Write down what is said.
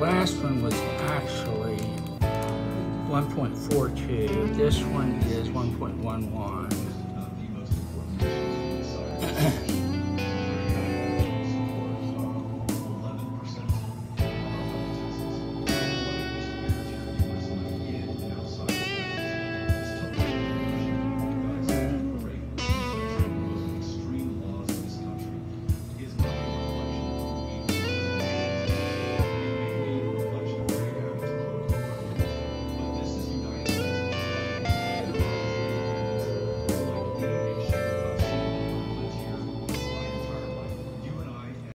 last one was actually 1.42. This one is 1.11.